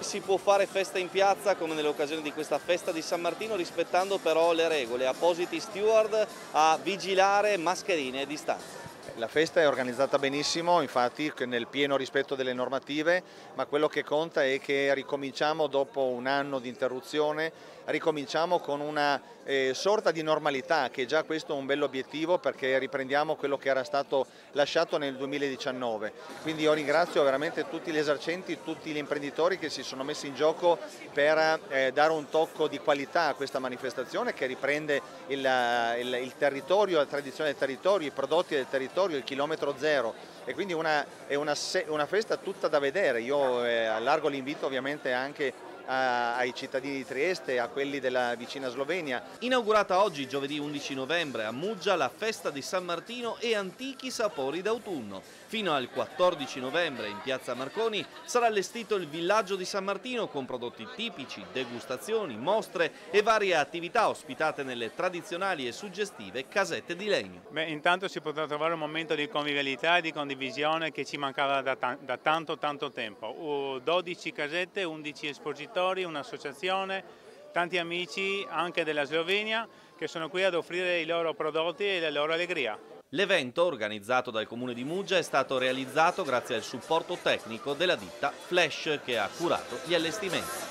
Si può fare festa in piazza come nell'occasione di questa festa di San Martino rispettando però le regole, appositi steward a vigilare mascherine e distanze. La festa è organizzata benissimo, infatti nel pieno rispetto delle normative, ma quello che conta è che ricominciamo dopo un anno di interruzione, ricominciamo con una eh, sorta di normalità, che già questo è un bell'obiettivo perché riprendiamo quello che era stato lasciato nel 2019. Quindi io ringrazio veramente tutti gli esercenti, tutti gli imprenditori che si sono messi in gioco per eh, dare un tocco di qualità a questa manifestazione che riprende il, il, il territorio, la tradizione del territorio, i prodotti del territorio territorio, il chilometro zero e quindi una, è una, una, festa tutta da vedere. Io eh, allargo l'invito ovviamente anche a, ai cittadini di Trieste e a quelli della vicina Slovenia. Inaugurata oggi, giovedì 11 novembre, a Muggia la festa di San Martino e antichi sapori d'autunno. Fino al 14 novembre in piazza Marconi sarà allestito il villaggio di San Martino con prodotti tipici, degustazioni, mostre e varie attività ospitate nelle tradizionali e suggestive casette di legno. Beh, intanto si potrà trovare un momento di convivialità e di condivisione che ci mancava da, da tanto tanto tempo. 12 casette, 11 espositori imprenditori, un'associazione, tanti amici anche della Slovenia che sono qui ad offrire i loro prodotti e la loro allegria. L'evento, organizzato dal Comune di Muggia, è stato realizzato grazie al supporto tecnico della ditta Flash che ha curato gli allestimenti.